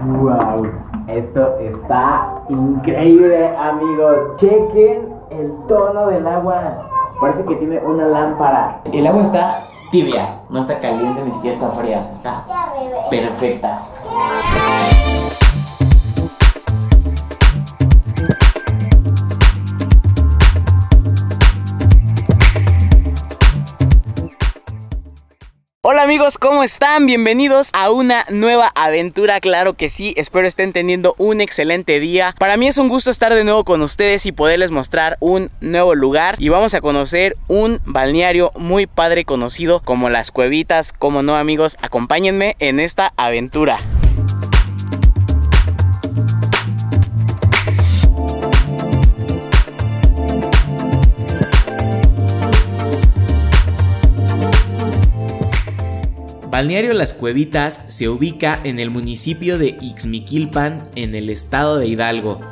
Wow, esto está increíble, amigos. Chequen el tono del agua. Parece que tiene una lámpara. El agua está tibia, no está caliente ni siquiera está fría, o sea, está perfecta. Hola amigos, ¿cómo están? Bienvenidos a una nueva aventura, claro que sí, espero estén teniendo un excelente día. Para mí es un gusto estar de nuevo con ustedes y poderles mostrar un nuevo lugar y vamos a conocer un balneario muy padre conocido como las cuevitas, como no amigos, acompáñenme en esta aventura. Balneario Las Cuevitas se ubica en el municipio de Ixmiquilpan, en el estado de Hidalgo,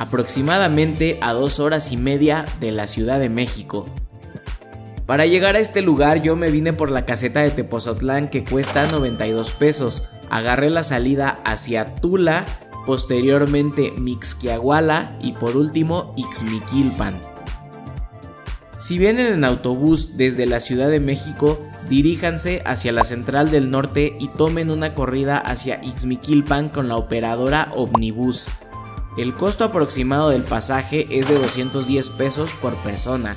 aproximadamente a dos horas y media de la Ciudad de México. Para llegar a este lugar yo me vine por la caseta de Tepozotlán que cuesta 92 pesos, agarré la salida hacia Tula, posteriormente Mixquiahuala y por último Ixmiquilpan. Si vienen en autobús desde la Ciudad de México, diríjanse hacia la Central del Norte y tomen una corrida hacia Ixmiquilpan con la operadora Omnibus. El costo aproximado del pasaje es de 210 pesos por persona.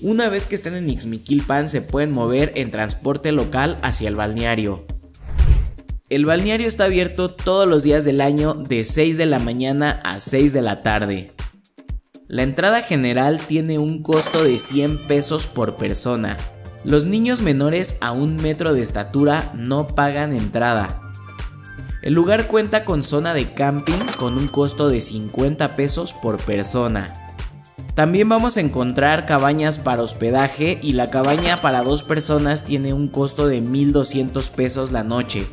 Una vez que estén en Ixmiquilpan se pueden mover en transporte local hacia el balneario. El balneario está abierto todos los días del año de 6 de la mañana a 6 de la tarde. La entrada general tiene un costo de 100 pesos por persona. Los niños menores a un metro de estatura no pagan entrada. El lugar cuenta con zona de camping con un costo de 50 pesos por persona. También vamos a encontrar cabañas para hospedaje y la cabaña para dos personas tiene un costo de 1200 pesos la noche.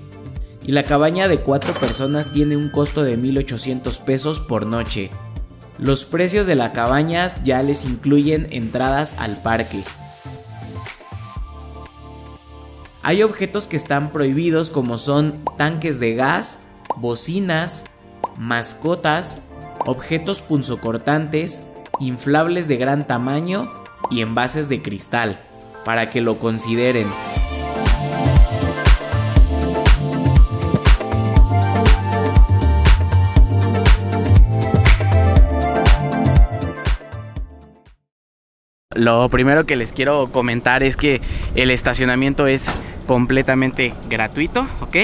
Y la cabaña de cuatro personas tiene un costo de 1800 pesos por noche. Los precios de la cabañas ya les incluyen entradas al parque. Hay objetos que están prohibidos como son tanques de gas, bocinas, mascotas, objetos punzocortantes, inflables de gran tamaño y envases de cristal, para que lo consideren. Lo primero que les quiero comentar es que el estacionamiento es completamente gratuito, ¿ok?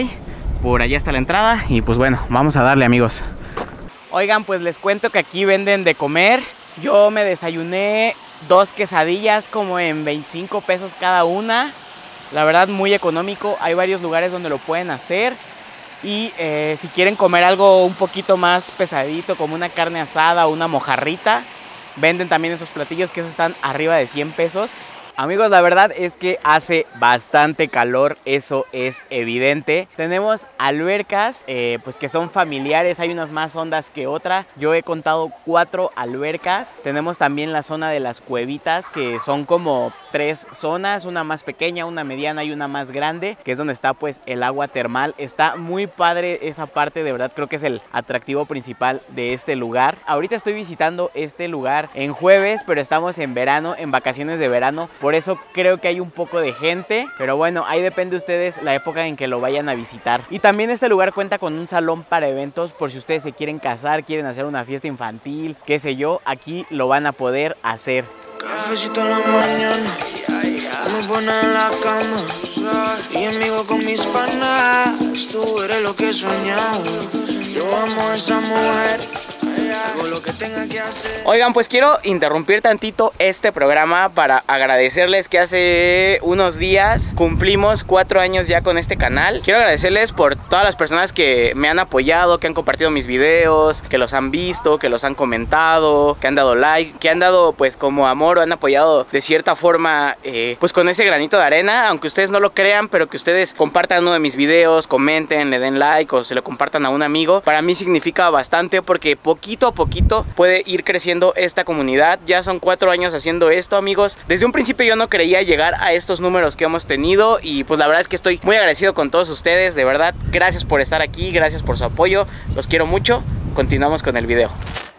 Por allá está la entrada y pues bueno, vamos a darle amigos. Oigan, pues les cuento que aquí venden de comer. Yo me desayuné dos quesadillas como en 25 pesos cada una. La verdad muy económico, hay varios lugares donde lo pueden hacer. Y eh, si quieren comer algo un poquito más pesadito, como una carne asada o una mojarrita, Venden también esos platillos que esos están arriba de 100 pesos. Amigos, la verdad es que hace bastante calor, eso es evidente. Tenemos albercas, eh, pues que son familiares, hay unas más hondas que otra. Yo he contado cuatro albercas. Tenemos también la zona de las cuevitas, que son como tres zonas, una más pequeña, una mediana y una más grande, que es donde está pues el agua termal. Está muy padre esa parte, de verdad creo que es el atractivo principal de este lugar. Ahorita estoy visitando este lugar en jueves, pero estamos en verano, en vacaciones de verano. Por eso creo que hay un poco de gente. Pero bueno, ahí depende de ustedes la época en que lo vayan a visitar. Y también este lugar cuenta con un salón para eventos por si ustedes se quieren casar, quieren hacer una fiesta infantil, qué sé yo, aquí lo van a poder hacer. Cafecito en la mañana, me en la cama Y amigo con mis panas, tú eres lo que Yo amo a esa mujer Oigan, pues quiero interrumpir tantito este programa para agradecerles que hace unos días cumplimos cuatro años ya con este canal. Quiero agradecerles por todas las personas que me han apoyado, que han compartido mis videos, que los han visto, que los han comentado, que han dado like, que han dado pues como amor o han apoyado de cierta forma eh, pues con ese granito de arena, aunque ustedes no lo crean, pero que ustedes compartan uno de mis videos, comenten, le den like o se lo compartan a un amigo. Para mí significa bastante porque poquito a poquito puede ir creciendo esta comunidad. Ya son cuatro años haciendo esto, amigos. Desde un principio yo no creía llegar a estos números que hemos tenido y pues la verdad es que estoy muy agradecido con todos ustedes. De verdad, gracias por estar aquí, gracias por su apoyo. Los quiero mucho. Continuamos con el video.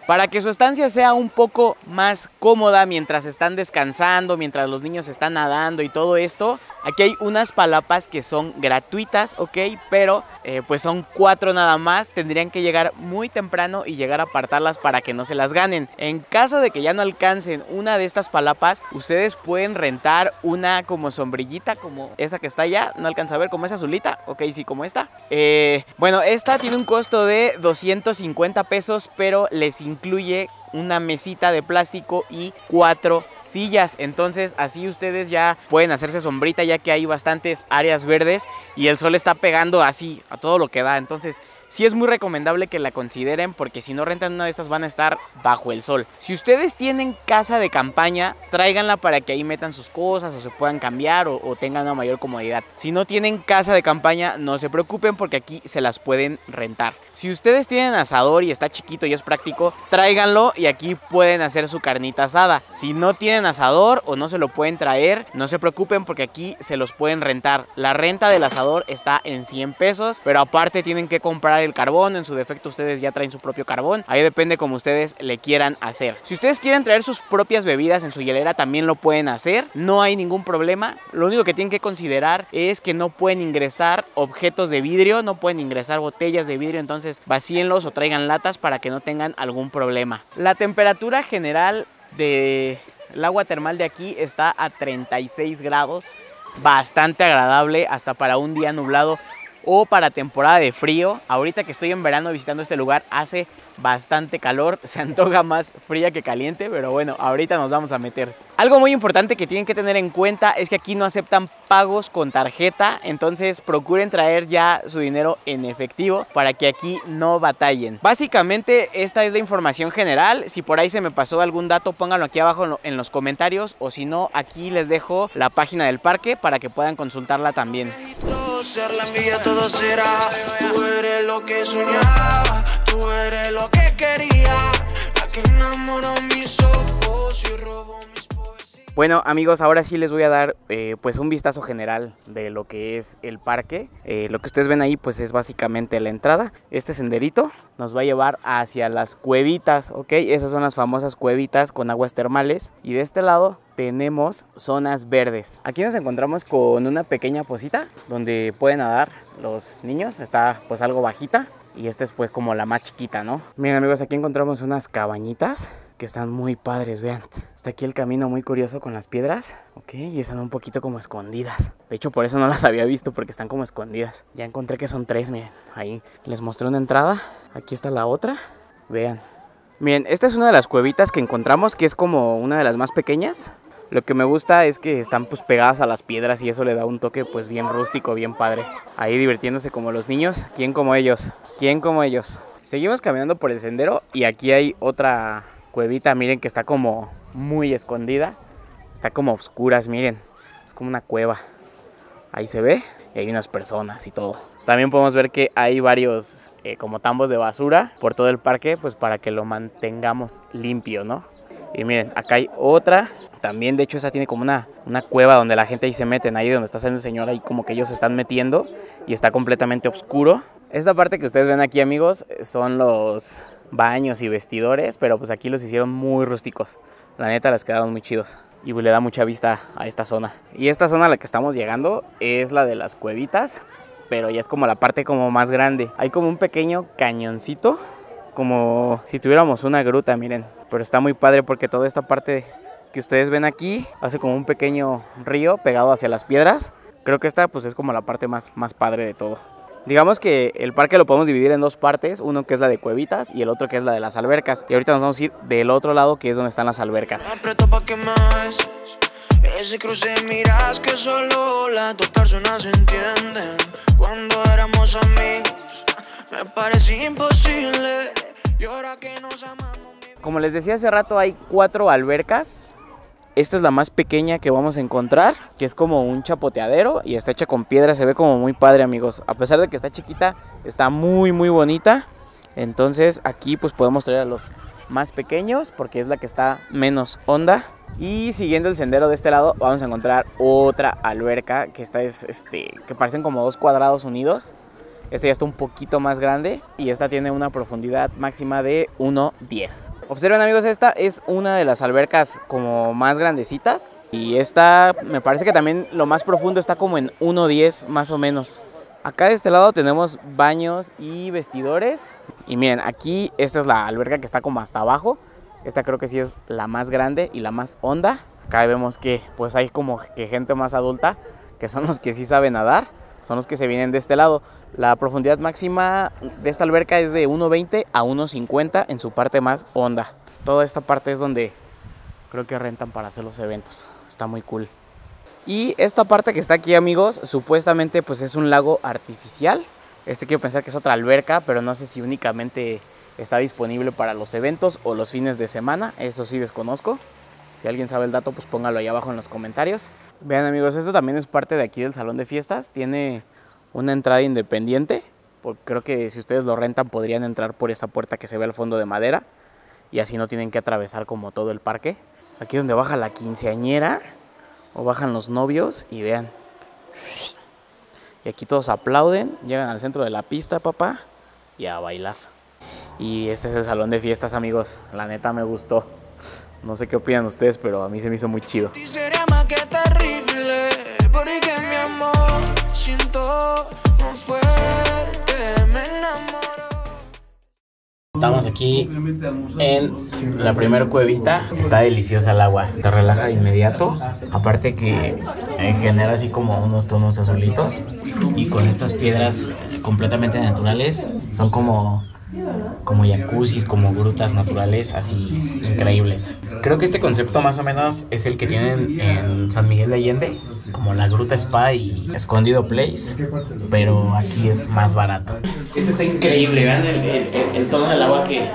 Para que su estancia sea un poco más cómoda mientras están descansando, mientras los niños están nadando y todo esto, aquí hay unas palapas que son gratuitas, ¿ok? Pero eh, pues son cuatro nada más, tendrían que llegar muy temprano y llegar a apartarlas para que no se las ganen. En caso de que ya no alcancen una de estas palapas, ustedes pueden rentar una como sombrillita, como esa que está allá, no alcanza a ver, como esa azulita, ok, sí, como esta. Eh, bueno, esta tiene un costo de 250 pesos, pero les incluye una mesita de plástico y cuatro sillas. Entonces así ustedes ya pueden hacerse sombrita ya que hay bastantes áreas verdes y el sol está pegando así a todo lo que da. Entonces sí es muy recomendable que la consideren porque si no rentan una de estas van a estar bajo el sol. Si ustedes tienen casa de campaña, tráiganla para que ahí metan sus cosas o se puedan cambiar o, tengan una mayor comodidad. Si no tienen casa de campaña, no se preocupen porque aquí se las pueden rentar. Si ustedes tienen asador y está chiquito y es práctico, tráiganlo y aquí pueden hacer su carnita asada. Si no tienen asador o no se lo pueden traer, no se preocupen porque aquí se los pueden rentar. La renta del asador está en 100 pesos, pero aparte tienen que comprar el carbón, en su defecto ustedes ya traen su propio carbón, ahí depende como ustedes le quieran hacer. Si ustedes quieren traer sus propias bebidas en su hielera también lo pueden hacer, no hay ningún problema, lo único que tienen que considerar es que no pueden ingresar objetos de vidrio, no pueden ingresar botellas de vidrio, entonces vacíenlos o traigan latas para que no tengan algún problema. La temperatura general del agua termal de aquí está a 36 grados, bastante agradable hasta para un día nublado o para temporada de frío. Ahorita que estoy en verano visitando este lugar hace bastante calor, se antoja más fría que caliente, pero bueno, ahorita nos vamos a meter. Algo muy importante que tienen que tener en cuenta es que aquí no aceptan pagos con tarjeta, entonces procuren traer ya su dinero en efectivo para que aquí no batallen. Básicamente esta es la información general, si por ahí se me pasó algún dato pónganlo aquí abajo en los comentarios o si no aquí les dejo la página del parque para que puedan consultarla también. Ser la envidia todo será. Tú eres lo que soñaba, tú eres lo que quería. La que enamoró mis ojos y robó. Bueno amigos, ahora sí les voy a dar eh, pues un vistazo general de lo que es el parque. Eh, lo que ustedes ven ahí pues es básicamente la entrada. Este senderito nos va a llevar hacia las cuevitas, ¿ok? Esas son las famosas cuevitas con aguas termales. Y de este lado tenemos zonas verdes. Aquí nos encontramos con una pequeña posita donde pueden nadar los niños. Está pues algo bajita y esta es pues como la más chiquita, ¿no? Miren amigos, aquí encontramos unas cabañitas que están muy padres, vean. Está aquí el camino muy curioso con las piedras, ok, y están un poquito como escondidas. De hecho, por eso no las había visto, porque están como escondidas. Ya encontré que son tres, miren, ahí les mostré una entrada. Aquí está la otra, vean. Miren, esta es una de las cuevitas que encontramos, que es como una de las más pequeñas. Lo que me gusta es que están pues pegadas a las piedras y eso le da un toque pues bien rústico, bien padre. Ahí divirtiéndose como los niños. ¿Quién como ellos? ¿Quién como ellos? Seguimos caminando por el sendero y aquí hay otra cuevita, miren que está como muy escondida. Está como oscuras, miren. Es como una cueva. Ahí se ve y hay unas personas y todo. También podemos ver que hay varios eh, como tambos de basura por todo el parque, pues para que lo mantengamos limpio, ¿no? Y miren, acá hay otra. También, de hecho, esa tiene como una, una cueva donde la gente ahí se meten, ahí donde está saliendo el señor, ahí como que ellos se están metiendo y está completamente oscuro. Esta parte que ustedes ven aquí, amigos, son los baños y vestidores, pero pues aquí los hicieron muy rústicos. La neta, les quedaron muy chidos y le da mucha vista a esta zona. Y esta zona a la que estamos llegando es la de las cuevitas, pero ya es como la parte como más grande. Hay como un pequeño cañoncito, como si tuviéramos una gruta, miren. Pero está muy padre porque toda esta parte que ustedes ven aquí hace como un pequeño río pegado hacia las piedras. Creo que esta pues es como la parte más, más padre de todo. Digamos que el parque lo podemos dividir en dos partes, uno que es la de cuevitas y el otro que es la de las albercas. Y ahorita nos vamos a ir del otro lado que es donde están las albercas. Ese cruce miras que solo las dos personas entienden. Cuando éramos amigos, me imposible. Y ahora que nos amamos. Como les decía hace rato, hay cuatro albercas. Esta es la más pequeña que vamos a encontrar, que es como un chapoteadero y está hecha con piedra, se ve como muy padre amigos. A pesar de que está chiquita, está muy muy bonita. Entonces aquí pues podemos traer a los más pequeños porque es la que está menos honda. Y siguiendo el sendero de este lado vamos a encontrar otra alberca que esta es este que parecen como dos cuadrados unidos. Esta ya está un poquito más grande y esta tiene una profundidad máxima de 1.10. Observen amigos, esta es una de las albercas como más grandecitas y esta me parece que también lo más profundo está como en 1.10 más o menos. Acá de este lado tenemos baños y vestidores y miren, aquí esta es la alberca que está como hasta abajo. Esta creo que sí es la más grande y la más honda. Acá vemos que pues hay como que gente más adulta que son los que sí saben nadar son los que se vienen de este lado. La profundidad máxima de esta alberca es de 1.20 a 1.50 en su parte más honda. Toda esta parte es donde creo que rentan para hacer los eventos. Está muy cool. Y esta parte que está aquí, amigos, supuestamente pues es un lago artificial. Este quiero pensar que es otra alberca, pero no sé si únicamente está disponible para los eventos o los fines de semana. Eso sí desconozco. Si alguien sabe el dato, pues póngalo ahí abajo en los comentarios. Vean amigos, esto también es parte de aquí del salón de fiestas. Tiene una entrada independiente. Creo que si ustedes lo rentan podrían entrar por esa puerta que se ve al fondo de madera. Y así no tienen que atravesar como todo el parque. Aquí donde baja la quinceañera o bajan los novios y vean. Y aquí todos aplauden, llegan al centro de la pista, papá, y a bailar. Y este es el salón de fiestas, amigos. La neta me gustó. No sé qué opinan ustedes, pero a mí se me hizo muy chido. Estamos aquí en la primera cuevita. Está deliciosa el agua. Te relaja de inmediato. Aparte que eh, genera así como unos tonos azulitos. Y con estas piedras completamente naturales. Son como como jacuzzis, como grutas naturales, así increíbles. Creo que este concepto más o menos es el que tienen en San Miguel de Allende, como la Gruta Spa y Escondido Place, pero aquí es más barato. Este está increíble, vean el, tono del agua que,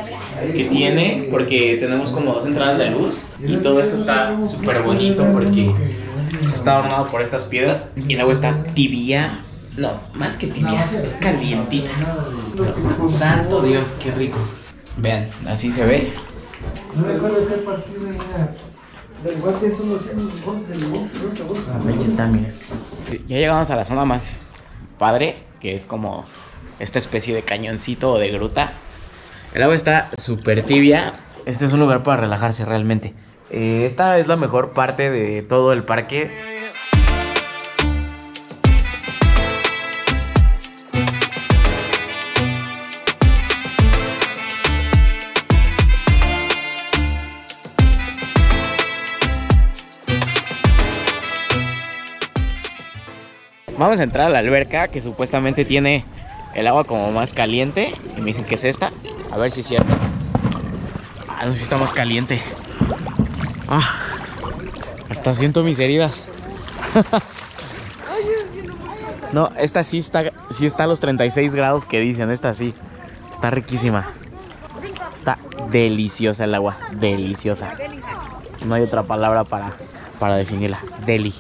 que tiene, porque tenemos como dos entradas de luz y todo esto está súper bonito porque está adornado por estas piedras y el agua está tibia, no, más que tibia, es calientita. Santo Dios, qué rico. Vean, así se ve. Ahí está, miren. Ya llegamos a la zona más padre, que es como esta especie de cañoncito o de gruta. El agua está súper tibia. Este es un lugar para relajarse realmente. Eh, esta es la mejor parte de todo el parque. Vamos a entrar a la alberca que supuestamente tiene el agua como más caliente. Y me dicen que es esta. A ver si es cierto. Ah, no sé si está más caliente. Ah, hasta siento mis heridas. no, esta sí está, sí está a los 36 grados que dicen. Esta sí. Está riquísima. Está deliciosa el agua. Deliciosa. No hay otra palabra para, para definirla. Deli.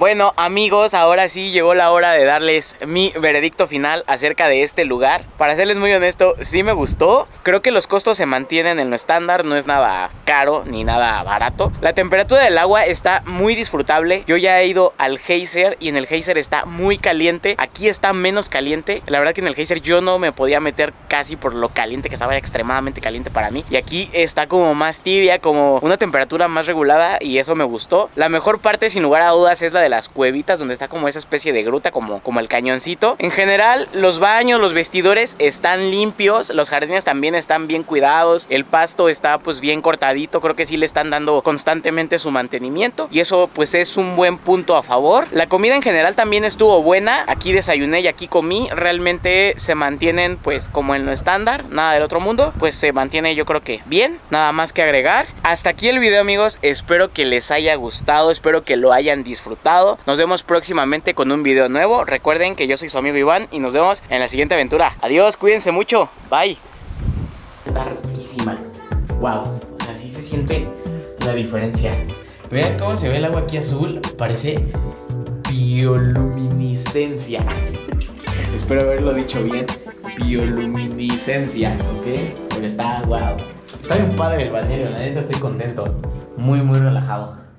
Bueno amigos, ahora sí llegó la hora de darles mi veredicto final acerca de este lugar. Para serles muy honesto, sí me gustó. Creo que los costos se mantienen en lo estándar, no es nada caro ni nada barato. La temperatura del agua está muy disfrutable. Yo ya he ido al geyser y en el geyser está muy caliente. Aquí está menos caliente. La verdad que en el geyser yo no me podía meter casi por lo caliente que estaba, extremadamente caliente para mí. Y aquí está como más tibia, como una temperatura más regulada y eso me gustó. La mejor parte sin lugar a dudas es la de las cuevitas donde está como esa especie de gruta, como, como el cañoncito. En general, los baños, los vestidores están limpios, los jardines también están bien cuidados, el pasto está pues bien cortadito, creo que sí le están dando constantemente su mantenimiento y eso pues es un buen punto a favor. La comida en general también estuvo buena, aquí desayuné y aquí comí, realmente se mantienen pues como en lo estándar, nada del otro mundo, pues se mantiene yo creo que bien, nada más que agregar. Hasta aquí el video amigos, espero que les haya gustado, espero que lo hayan disfrutado nos vemos próximamente con un video nuevo. Recuerden que yo soy su amigo Iván y nos vemos en la siguiente aventura. Adiós, cuídense mucho. Bye. Está riquísima. Wow. O sea, sí se siente la diferencia. Vean cómo se ve el agua aquí azul. Parece bioluminiscencia. Espero haberlo dicho bien. bioluminiscencia, ¿ok? Pero está, wow. Está bien padre el balneario, la neta estoy contento. Muy, muy relajado.